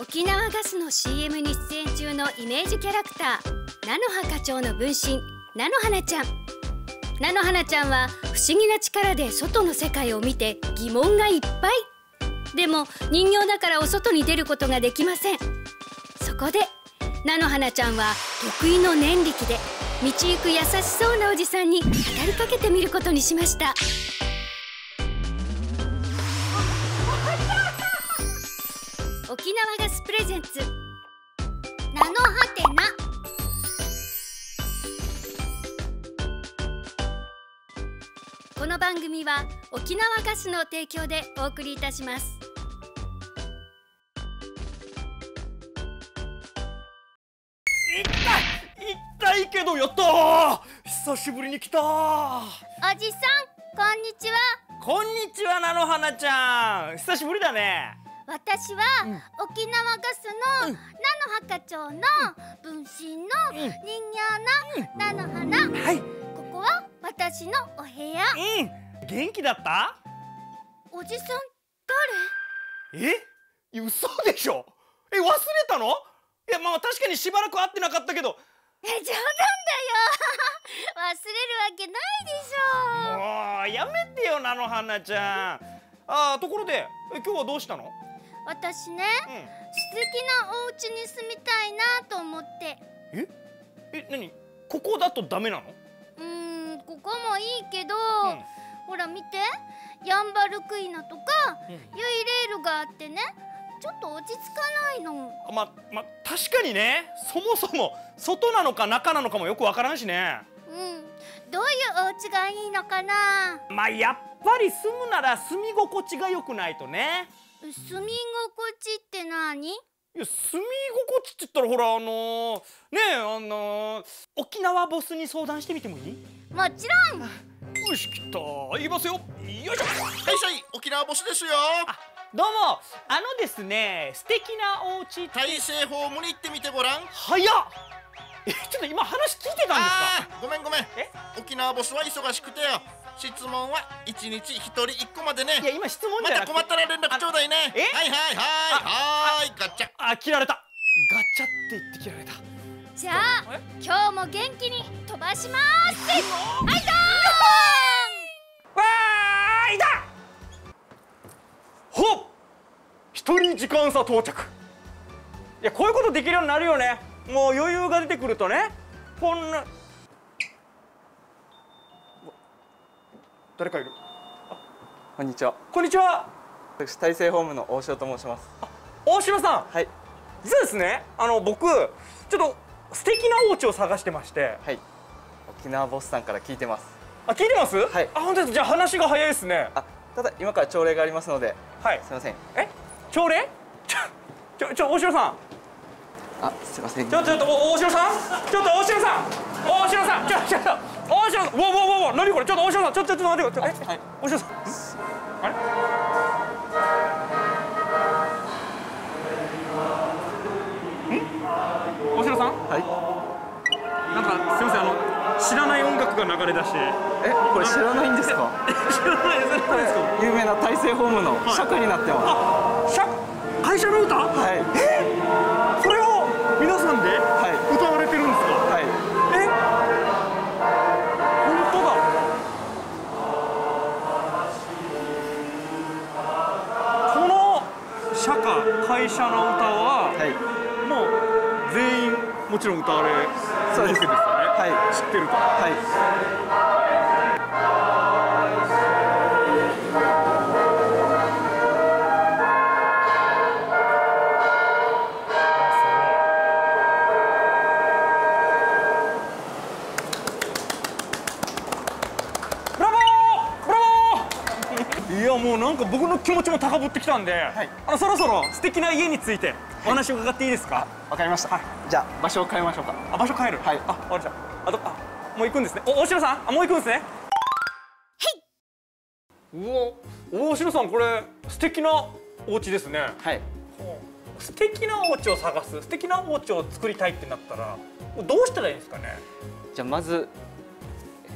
沖縄ガスの CM に出演中のイメージキャラクター菜の葉課長の分身菜の花ちゃん。菜の花ちゃんは不思議な力で外の世界を見て疑問がいっぱい。でも人形だからお外に出ることができません。そこで菜の花ちゃんは得意の念力で道行く優しそうなおじさんに語りかけてみることにしました。沖縄ガスプレゼンツ。名のはてな。この番組は沖縄ガスの提供でお送りいたします。痛いけどやった。ー久しぶりに来た。ーおじさんこんにちは。こんにちは菜の花ちゃん。久しぶりだね私は、沖縄ガスの、菜の葉課長の分身の人形の菜の花、はい。ここは私のお部屋。うん。元気だった？おじさんえ？いや嘘でしょ？え忘れたの？いやまあ確かにしばらく会ってなかったけど。誰え冗談だよ。忘れるわけないでしょ。もうやめてよ菜の花ちゃん。あーところでえ今日はどうしたの？私ねうん。素敵なお家に住みたいなと思って。え？え何？ここだとダメなの？うーんここもいいけど、うん。ほら見て。ヤンバルクイナとか、うん。ユイレールがあってねちょっと落ち着かないの。まま確かにね。そもそも外なのか中なのかもよくわからんしね。うん。どういうお家がいいのかな？まあやっぱり住むなら住み心地が良くないとね住み心地って何いや住み心地って言ったらほらあのー、ねえあのー、沖縄ボスに相談してみてもいい？もちろん。よし来た言いますよ。よいしょ。はいしゃい沖縄ボスですよ。どうも。あのですね素敵なお家って。大成ホームに行ってみてごらん。早っえちょっと今話聞いてたんですか？ごめんごめん。え？沖縄ボスは忙しくてよ。質問は一日一人一個までね。いや今質問まじゃなくて。た困ったら連絡ちょうだいね。え？はいはいはい。はいガチャ。あ切られた。ガチャって言って切られた。じゃあえ？今日も元気に飛ばします。はいどわーいだほっ！一人時間差到着。いやこういうことできるようになるよねもう余裕が出てくるとねこんな誰かいる。こんにちは。こんにちは。私大成ホームの大塩と申します。大島さん。はい。実はですねあの僕ちょっと素敵なお家を探してまして。はい。沖縄ボスさんから聞いてます。あ聞いてます？はい。あ本当です。じゃあ話が早いですね。あ、ただ今から朝礼がありますので、はい。すみません。え？朝礼？ちょちょちょ大城さんあ、すみません。ちょちょっとお大城さん？ちょっと大城さん！大城さん！ちょちょっと大城さん！わわわわ何これ？ちょっと大城さん！ちょちょちょっと待ってはい。大城さん？あれ？ん？大城さん？はい。なんかすみません。あの知らない音楽が流れ出して。え、これ知らないんですか？知らないです。有名な大成ホームの社になってまあしゃ会社の歌？す。はい。それを皆さんではい。歌われてるんですか？はい。え？本当だこの社歌会社の歌は、はい。もう全員もちろん歌われるそうですわけですよね、はい知ってるとはい。いやもうなんか僕の気持ちも高ぶってきたんで、い。あのそろそろ素敵な家についてお話を伺っていいですか、わかりました。じゃあ場所を変えましょうか。あ場所変える？はい。あわかりましたあとあもう行くんですね。お大城さん？あもう行くんですね？うわ大城さんこれ素敵なお家ですね。はい。素敵なお家を探す素敵なお家を作りたいってなったらどうしたらいいんですかね？じゃあまず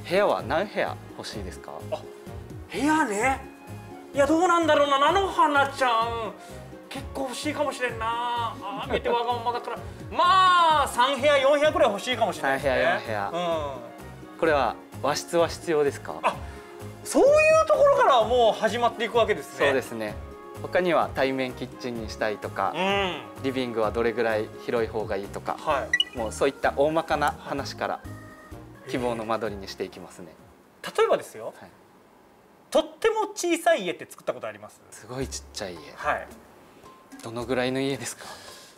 部屋は何部屋欲しいですか？部屋ねいやどうなんだろうな菜の花ちゃん。結構欲しいかもしれんな。ああ見てわがままだから。まあ3部屋4部屋くらい欲しいかもしれないね三部屋四部屋。うん。これは和室は必要ですか？あそういうところからもう始まっていくわけですね。そうですね。他には対面キッチンにしたいとかうん。リビングはどれぐらい広い方がいいとかはい。もうそういった大まかな話から希望の間取りにしていきますね、例えばですよ。はい、とっても小さい家って作ったことあります？すごいちっちゃい家。はい。どのぐらいの家ですか？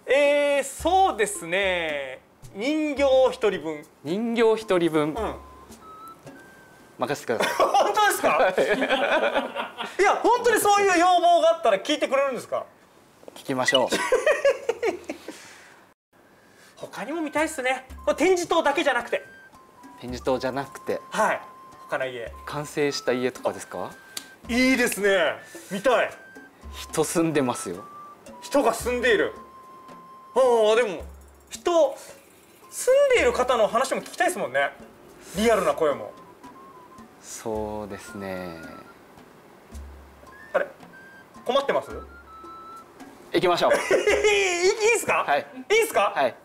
えー、そうですね。人形一人分。人形一人分？うん。任せてください。本当ですか？い。や本当にそういう要望があったら聞いてくれるんですか？聞きましょう。他にも見たいっすね。これ展示棟だけじゃなくて。展示棟じゃなくて。はい他の家。完成した家とかですか？いいですね。見たい。人住んでますよ。人が住んでいる。ああでも人住んでいる方の話も聞きたいですもんね。リアルな声も。そうですね。あれ困ってます？行きましょう。いいですか？はい。いいですか？はい。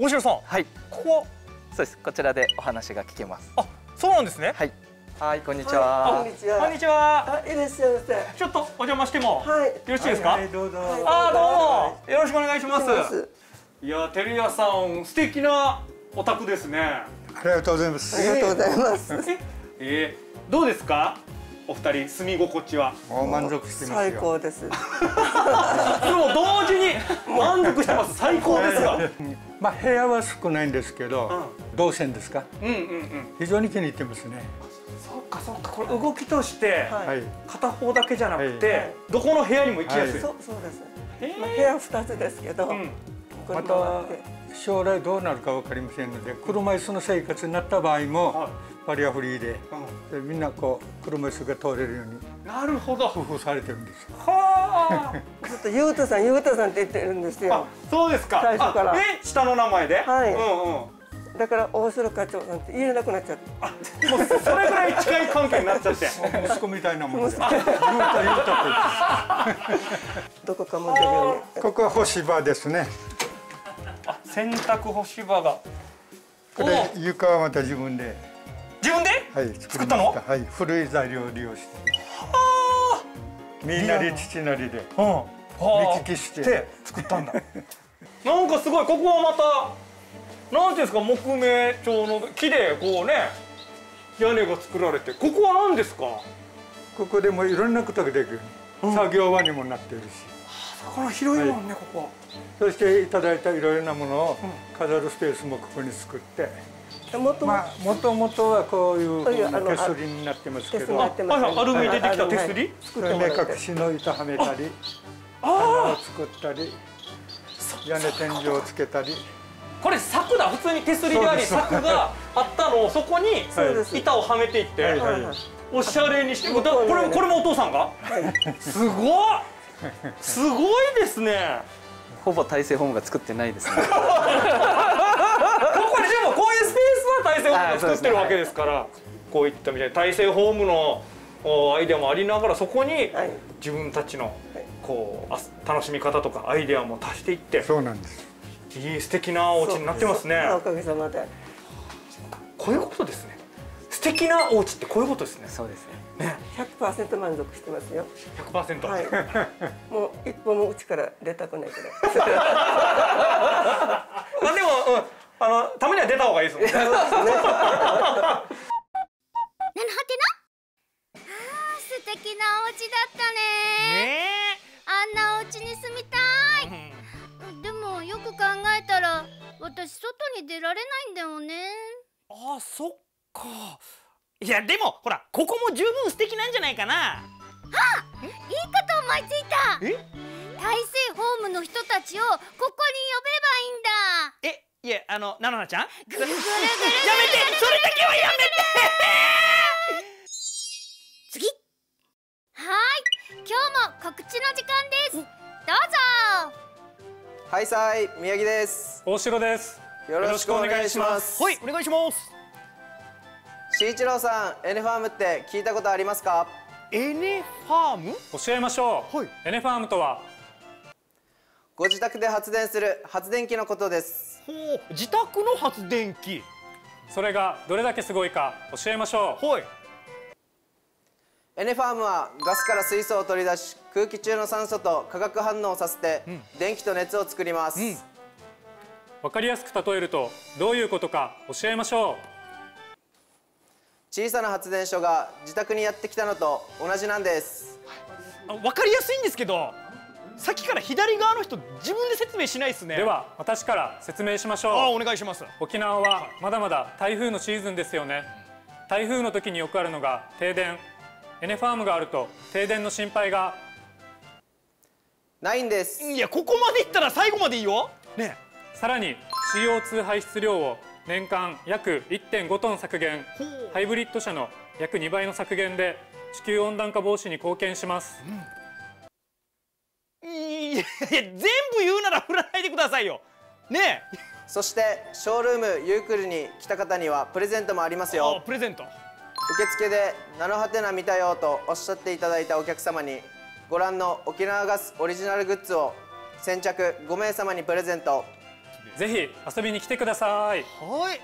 大城さんはい。ここそうです。こちらでお話が聞けます。はあそうなんですね。はい。はいこんにちは、こんにちは。こんにちは。あ、いらっしゃいませ。ちょっとお邪魔してもはい。よろしいですか、はい、どうぞ。あーどうも。よろしくお願いします。いや照屋さん素敵なお宅ですね。ありがとうございます。ありがとうございます。ええーどうですか？お二人住み心地は。もう満足してます最よ。高です。でも同時に満足してます。最高ですが まあ部屋は少ないんですけど、動線ですか？うんうんうん。非常に気に入ってますね。そっかそっか。これ動きとして。片方だけじゃなくて、はい。どこの部屋にも行きやすい、はい。そう、そうです。えー。まあ、部屋二つですけど。うん。これまた将来どうなるかわかりませんので、車椅子の生活になった場合も、はい。バリアフリーででみんなこう車椅子が通れるようになるほど。工夫されてるんです。よ。は ちょっとゆうたさん、ゆうたさんって言ってるんですああよ。そうですか。最初から。あえ？下の名前で？はい。うんうんだから、大城課長なんて言えなくなっちゃって。もうそれぐらい近い関係になっちゃって。息子みたいなもんで。言うた言うたどこかも出るようと。ここは干し場ですね。洗濯干し場が。これ床はまた自分で、自分で？はい、作ったの？はい、古い材料を利用して。みんなり父なりで。うん。はあ。目利きして。で作ったんだ。なんかすごいここはまたなんですか木目調の木でこうね屋根が作られてここは何ですか？ここでもいろんなことができる、作業場にもなっているし。この広いもんね、ここそしていただいたいろいろなものを飾るスペースもここに作って、もともまあもともとはこういう手すりになってますけど。手すりになってますはいはいアルミでできた手すり？はい。作ってもらって。隠しの板はめたり穴を作ったり屋根天井をつけたりこれ柵だ。普通に手すりであり柵があったのをそこに板をはめていって、はいはいはい。おしゃれにしてこれそうねこれこれもお父さんが？すごいすごいですね！ほぼ大成ホームが作ってないですね。ここにでもこういうスペースは大成ホームが作ってるわけですからこういったみたいな大成ホームのおアイデアもありながらそこにはい。自分たちのこうあ楽しみ方とかアイデアも足していってそうなんですいい素敵なお家になってますね。おかげさまで。こういうことですね。素敵なお家ってこういうことですね。そうですね。ね。100%満足してますよ。100%、はい。もう一歩も家から出たくないくら。い。まあでも、うん、あのためには出た方がいいですもんねに出られないんだよね。ああそっか。いやでもほらここも十分素敵なんじゃないかな。いいこと思いついた。え？大成ホームの人たちをここに呼べばいいんだ。え？いやあのなのなちゃん？ぐるぐるぐるやめて。それだけはやめて。次。はい今日も告知の時間です。どうぞ。はいさい宮城です。大城ですよろしくお願いします。はいお願いします。慎一郎さん N ファームって聞いたことありますか？エネファーム？教えましょう、はい。エネファームとは？ご自宅で発電する発電機のことです。ほう自宅の発電機。それがどれだけすごいか教えましょう。はい。N ファームはガスから水素を取り出し空気中の酸素と化学反応をさせて、電気と熱を作ります、わかりやすく例えるとどういうことか教えましょ小さな発電所が自宅にやってきたのと同じなんです。あ分かりやすいんですけどさっきから左側の人自分で説明しないですね。うでは私から説明しましょう。あお願いします。沖縄はまだまだ台風のシーズンですよね。台風の時によくあるのが停電。エネファームがあると停電の心配が。ないんです。いやここまでいったら最後までいいよ。ねさらに CO2 排出量を年間約1.5トン削減。ハイブリッド車の約2倍の削減で地球温暖化防止に貢献します、いやいや全部言うなら振らないでくださいよ。ねえ。そしてショールームユークルに来た方にはプレゼントもありますあよプレゼント。受付で「菜のハテナ見たよ」とおっしゃっていただいたお客様にご覧の沖縄ガスオリジナルグッズを先着5名様にプレゼントぜひ遊びに来てください。はい。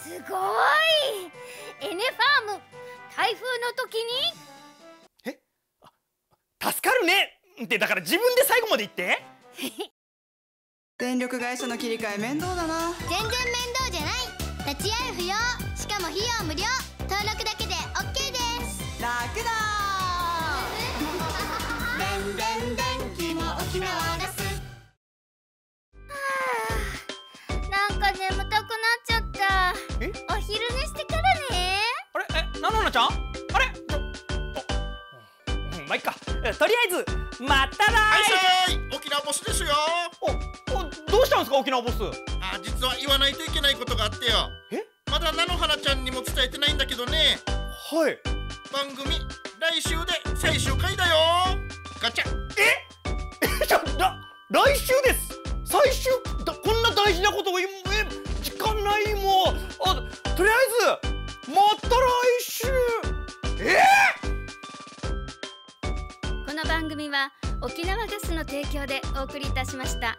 すごい。エネファーム台風の時に？助かるね。ってだから自分で最後まで言って。電力会社の切り替え面倒だな。全然面倒じゃない。立ち会い不要。しかも費用無料。登録だけで OK です。楽だ電電電気も沖菜の花ちゃん？あれ？まあいっか。えとりあえずまたはい来さーい沖縄ボスですよ。おおどうしたんですか？沖縄ボス。あ実は言わないといけないことがあってよ。え？まだ菜の花ちゃんにも伝えてないんだけどね。はい。番組来週で最終回だよ。ガチャ。え？じゃら来週です。最終だこんな大事なことを今は沖縄ガスの提供でお送りいたしました。